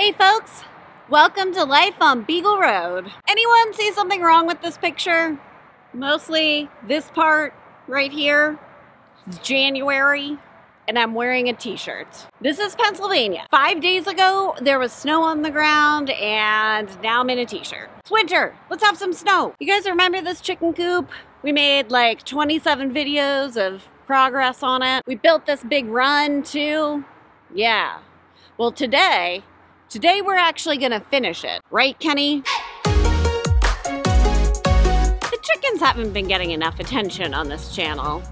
Hey folks, welcome to Life on Beagle Road. Anyone see something wrong with this picture? Mostly this part right here. It's January and I'm wearing a t-shirt. This is Pennsylvania. Five days ago, there was snow on the ground and now I'm in a t-shirt. It's winter, let's have some snow. You guys remember this chicken coop? We made like 27 videos of progress on it. We built this big run too. Yeah. Well, today, today we're actually gonna finish it. Right, Kenny? The chickens haven't been getting enough attention on this channel.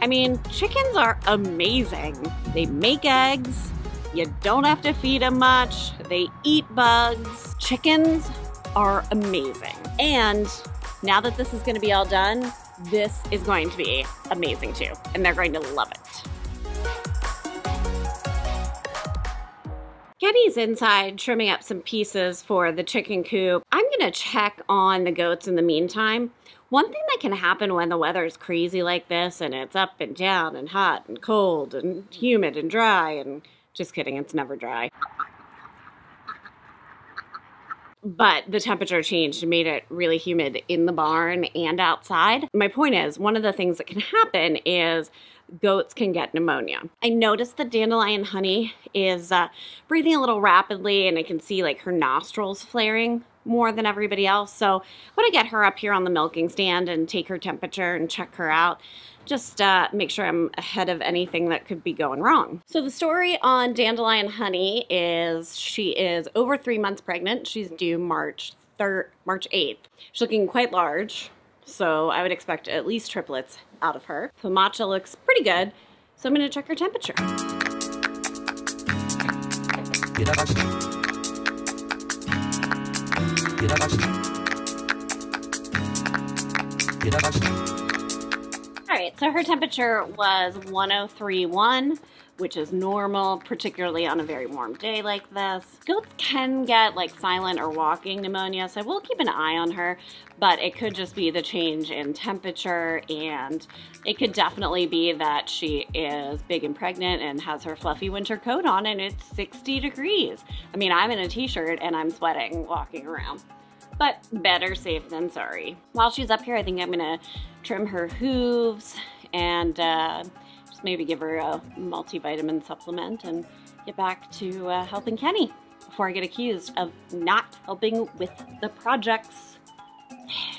I mean, chickens are amazing. They make eggs. You don't have to feed them much. They eat bugs. Chickens are amazing. And now that this is gonna be all done, this is going to be amazing too. And they're going to love it. Kenny's inside trimming up some pieces for the chicken coop. I'm gonna check on the goats in the meantime. One thing that can happen when the weather is crazy like this and it's up and down and hot and cold and humid and dry and just kidding, it's never dry. But the temperature changed made it really humid in the barn and outside. My point is, one of the things that can happen is goats can get pneumonia. I noticed that Dandelion Honey is uh, breathing a little rapidly and I can see like her nostrils flaring more than everybody else. So I'm gonna get her up here on the milking stand and take her temperature and check her out. Just uh, make sure I'm ahead of anything that could be going wrong. So the story on Dandelion Honey is she is over three months pregnant. She's due March 3rd, March 8th. She's looking quite large. So I would expect at least triplets out of her. The FAMACHA looks pretty good. So I'm gonna check her temperature. All right, so her temperature was 1031, which is normal, particularly on a very warm day like this. Goats can get like silent or walking pneumonia, so we'll keep an eye on her, but it could just be the change in temperature and it could definitely be that she is big and pregnant and has her fluffy winter coat on and it's 60 degrees. I mean, I'm in a t-shirt and I'm sweating walking around but better safe than sorry. While she's up here, I think I'm gonna trim her hooves and uh, maybe give her a multivitamin supplement and get back to uh, helping Kenny before I get accused of not helping with the projects.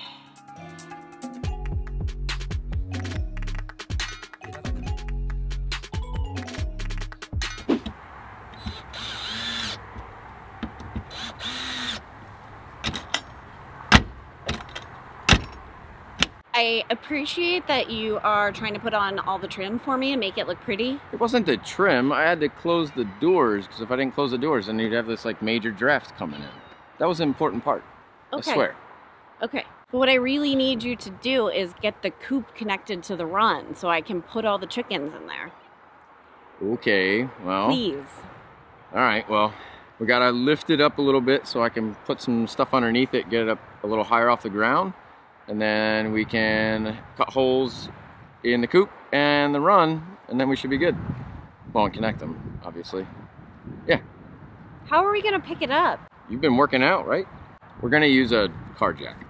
I appreciate that you are trying to put on all the trim for me and make it look pretty. It wasn't the trim. I had to close the doors because if I didn't close the doors, then you'd have this like major draft coming in. That was an important part. Okay. I swear. Okay. But what I really need you to do is get the coop connected to the run so I can put all the chickens in there. Okay. Well. Please. All right. Well, we gotta lift it up a little bit so I can put some stuff underneath it, get it up a little higher off the ground and then we can cut holes in the coop and the run and then we should be good. Well and connect them obviously. Yeah. How are we gonna pick it up? You've been working out right? We're gonna use a car jack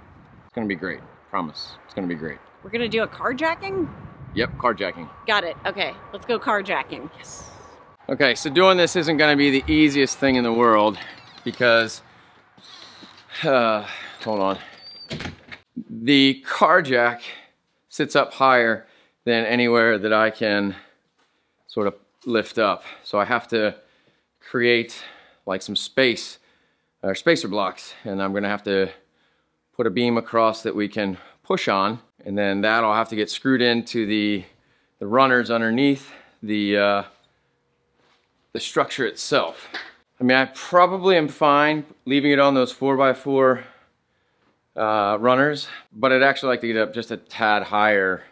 it's gonna be great promise. It's gonna be great. We're gonna do a carjacking? Yep carjacking. Got it. Okay let's go carjacking. Yes. Okay so doing this isn't gonna be the easiest thing in the world because uh, hold on the car jack sits up higher than anywhere that I can sort of lift up. So I have to create like some space or spacer blocks and I'm gonna have to put a beam across that we can push on and then that'll have to get screwed into the, the runners underneath the, uh, the structure itself. I mean, I probably am fine leaving it on those 4x4 uh, runners, but I'd actually like to get it up just a tad higher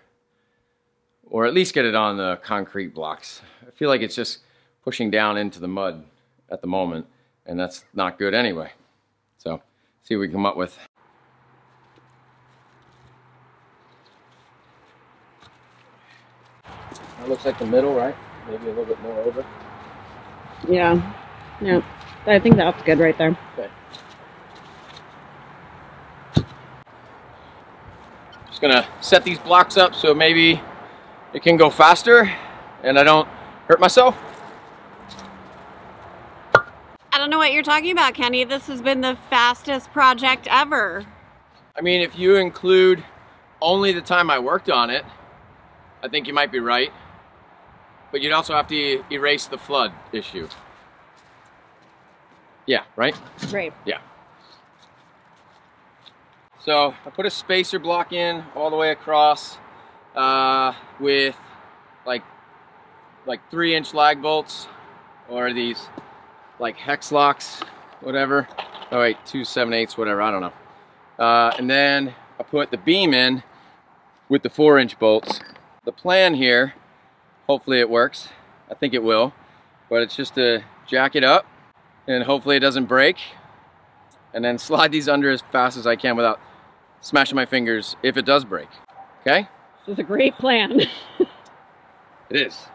or at least get it on the concrete blocks. I feel like it's just pushing down into the mud at the moment and that's not good anyway. So see what we come up with. That looks like the middle, right? Maybe a little bit more over. Yeah. Yeah. I think that's good right there. Okay. Just gonna set these blocks up so maybe it can go faster and I don't hurt myself. I don't know what you're talking about, Kenny. This has been the fastest project ever. I mean, if you include only the time I worked on it, I think you might be right. But you'd also have to erase the flood issue. Yeah, right? Right. Yeah. So I put a spacer block in all the way across uh, with like like three inch lag bolts or these like hex locks, whatever. Oh wait, two seven eighths, whatever. I don't know. Uh, and then I put the beam in with the four inch bolts. The plan here, hopefully it works. I think it will, but it's just to jack it up and hopefully it doesn't break and then slide these under as fast as I can without smashing my fingers if it does break. Okay? This is a great plan. It is.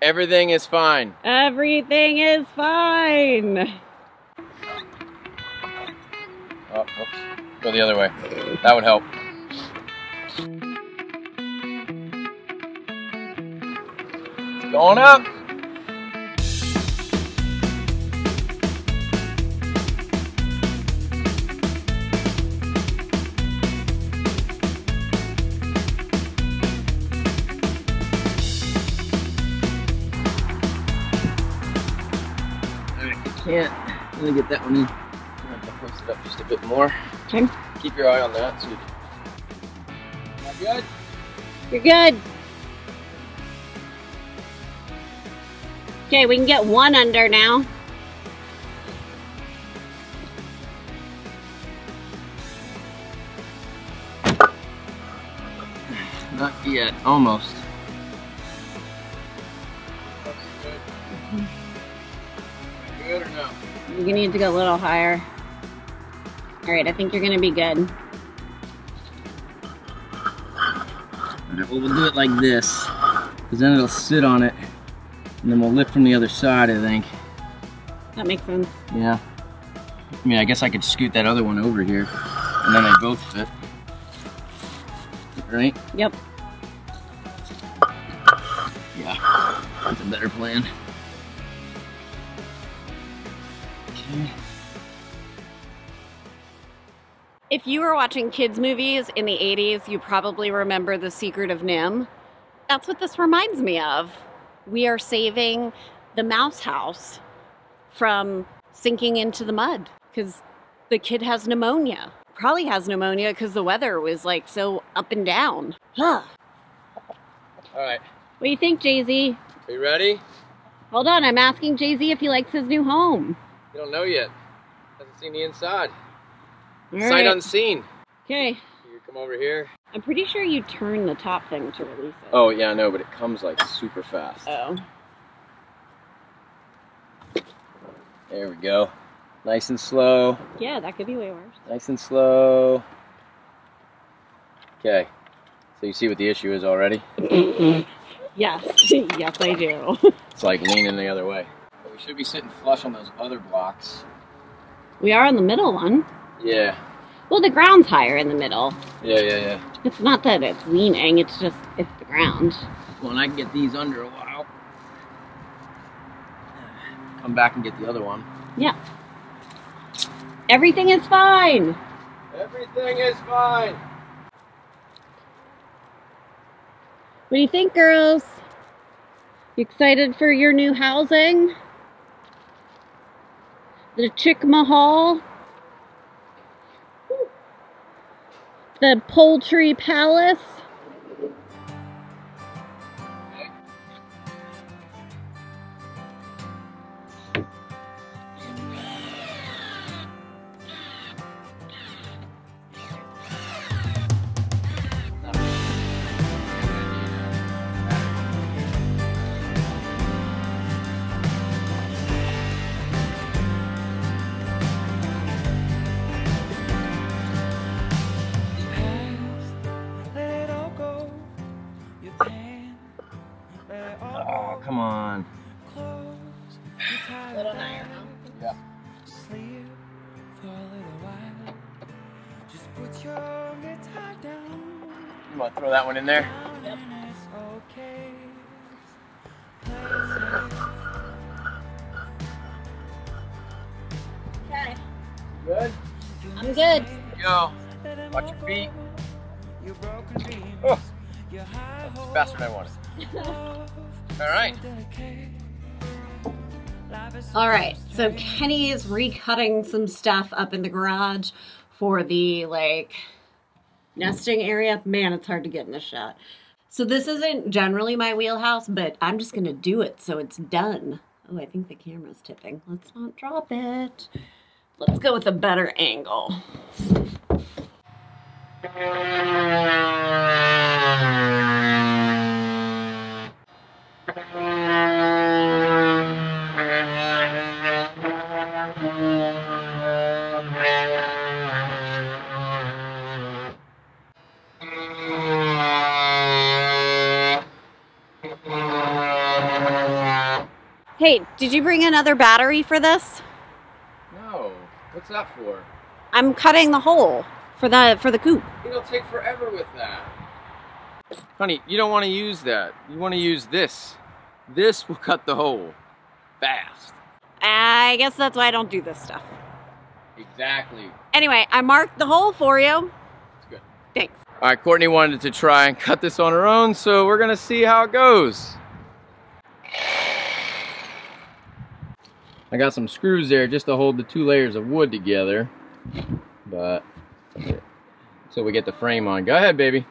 Everything is fine. Everything is fine. Oh, oops. Go the other way. That would help. It's going up. Really get that one in. I'm gonna have to hoist it up just a bit more. Okay. Keep your eye on that. So you... Good? You're good. Okay, we can get one under now. Not yet. Almost. You need to go a little higher. All right, I think you're gonna be good. Well, we'll do it like this. Because then it'll sit on it. And then we'll lift from the other side, I think. That makes sense. Yeah. I mean, I guess I could scoot that other one over here. And then they both fit. Right? Yep. Yeah. That's a better plan. If you were watching kids' movies in the 80s, you probably remember The Secret of NIMH. That's what this reminds me of. We are saving the mouse house from sinking into the mud because the kid has pneumonia. Probably has pneumonia because the weather was like so up and down. Huh. Alright. What do you think, Jay Z? Are you ready? Hold on, I'm asking Jay Z if he likes his new home. You don't know yet. Hasn't seen the inside. All Sight right. unseen. Okay. You come over here. I'm pretty sure you turn the top thing to release it. Oh yeah, I know, but it comes like super fast. Oh. There we go. Nice and slow. Yeah, that could be way worse. Nice and slow. Okay. So you see what the issue is already? Yes, yes, I do. It's like leaning the other way. Should be sitting flush on those other blocks. We are on the middle one. Yeah. Well, the ground's higher in the middle. Yeah, yeah, yeah. It's not that it's leaning, it's just, it's the ground. Well, and I can get these under a while. Come back and get the other one. Yeah. Everything is fine. Everything is fine. What do you think, girls? You excited for your new housing? The Chick Mahal? The Poultry Palace? You want to throw that one in there? Down okay. Play it safe. Okay. Good. I'm good. Go. Watch your feet. go. Your broken dreams. Oh, Your high faster than I wanted. All right. Delicate. Life is All right, so Kenny is recutting some stuff up in the garage for the like nesting area. Man, it's hard to get in the shot. So this isn't generally my wheelhouse, but I'm just gonna do it so it's done. Oh, I think the camera's tipping. Let's not drop it. Let's go with a better angle. Hey, did you bring another battery for this? No. What's that for? I'm cutting the hole for the for the coop. It'll take forever with that. Honey, you don't want to use that. You want to use this. This will cut the hole fast. I guess that's why I don't do this stuff. Exactly. Anyway, I marked the hole for you. It's good. Thanks. All right, Courtney wanted to try and cut this on her own, so we're gonna see how it goes. I got some screws there just to hold the two layers of wood together, but so we get the frame on. Go ahead, baby.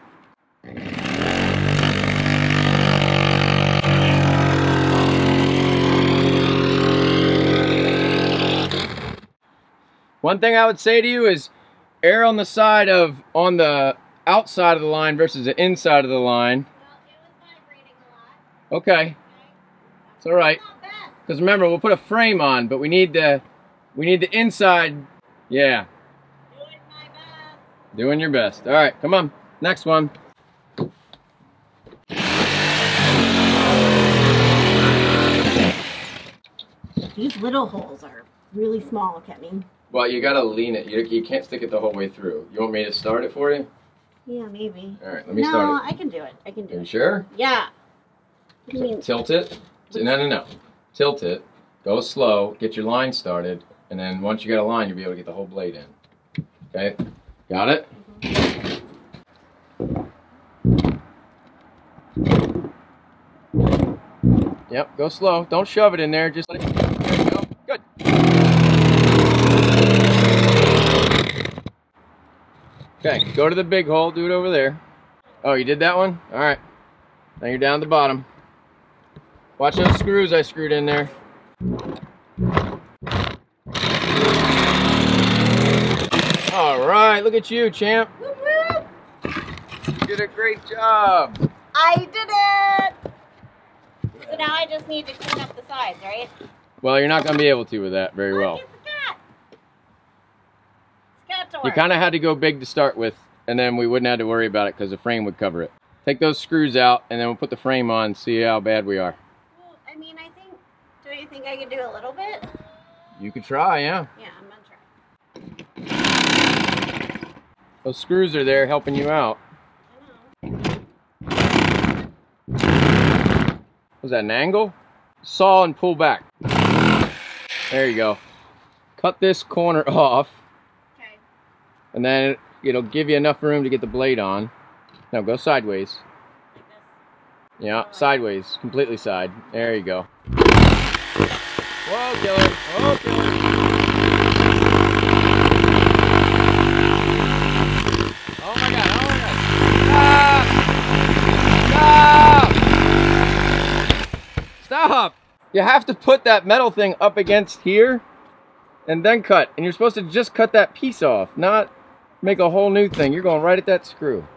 One thing I would say to you is err on the side of on the outside of the line versus the inside of the line. Okay. It's all right. Because remember, we'll put a frame on, but we need the we need the inside. Yeah. Doing my best. Doing your best. All right, come on. Next one. These little holes are really small, Kenny. Well, you gotta lean it. You, you can't stick it the whole way through. You want me to start it for you? Yeah, maybe. All right, let me no, start I can do it. I can it. do Are you it. sure? Yeah. I mean, Tilt it. No, no, no. Tilt it. Go slow. Get your line started, and then once you get a line, you'll be able to get the whole blade in. Okay. Got it. Yep. Go slow. Don't shove it in there. Just let it. There you go. Good. Okay. Go to the big hole. Do it over there. Oh, you did that one? All right. Now you're down at the bottom. Watch those screws I screwed in there. All right, look at you, champ. You did a great job. I did it! So now I just need to clean up the sides, right? Well, you're not going to be able to with that very oh, well. Look, it's a cat. It's. You kind of had to go big to start with, and then we wouldn't have to worry about it because the frame would cover it. Take those screws out, and then we'll put the frame on, see how bad we are. Well, I mean, I think. Do you think I could do a little bit? You could try, yeah. Yeah, I'm gonna try. Those screws are there helping you out. I know. Was that an angle? Saw and pull back. There you go. Cut this corner off, Okay. and then it'll give you enough room to get the blade on. Now go sideways. Like this. Yeah, oh, sideways. Completely side. There you go. Whoa, killer. Whoa, killer. Oh my god, oh my god. Stop! Stop! Stop! You have to put that metal thing up against here and then cut. And you're supposed to just cut that piece off, not make a whole new thing. You're going right at that screw.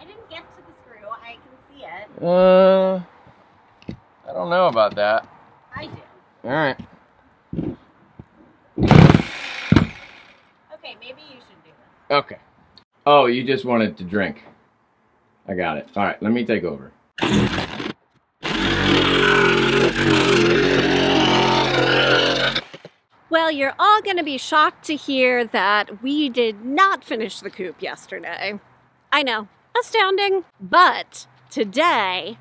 I didn't get to the screw. I can see it. Uh, I don't know about that. I do. All right. Okay, maybe you should do this. Okay. Oh, you just wanted to drink. I got it. All right, let me take over. Well, you're all going to be shocked to hear that we did not finish the coop yesterday. I know, astounding. But today,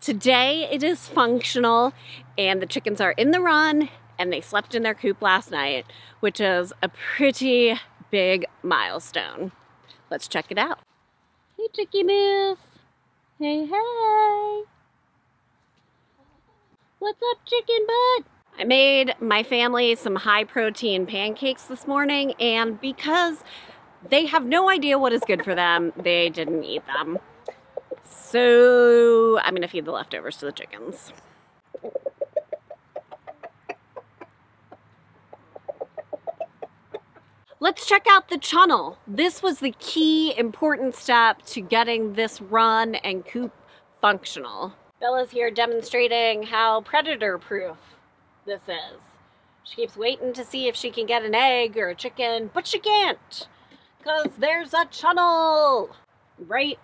today it is functional and the chickens are in the run and they slept in their coop last night, which is a pretty big milestone. Let's check it out. Hey, Chicky Miss. Hey, hey. What's up, chicken butt? I made my family some high protein pancakes this morning, and because they have no idea what is good for them, they didn't eat them. So I'm gonna feed the leftovers to the chickens. Let's check out the channel. This was the key important step to getting this run and coop functional. Bella's here demonstrating how predator proof this is. She keeps waiting to see if she can get an egg or a chicken, but she can't because there's a channel right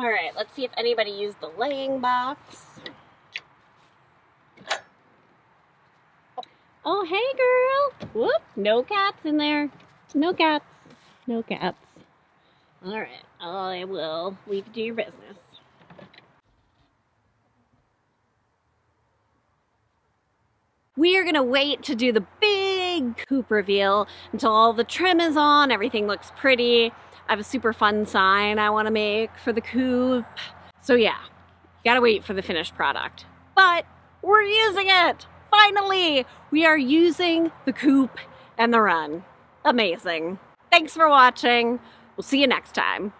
All right, let's see if anybody used the laying box. Oh, hey, girl. Whoop, no cats in there. No cats. No cats. All right, I will leave you to your business. We are gonna wait to do the big coop reveal until all the trim is on, everything looks pretty. I have a super fun sign I wanna make for the coop. So yeah, gotta wait for the finished product. But we're using it! Finally! We are using the coop and the run. Amazing. Thanks for watching. We'll see you next time.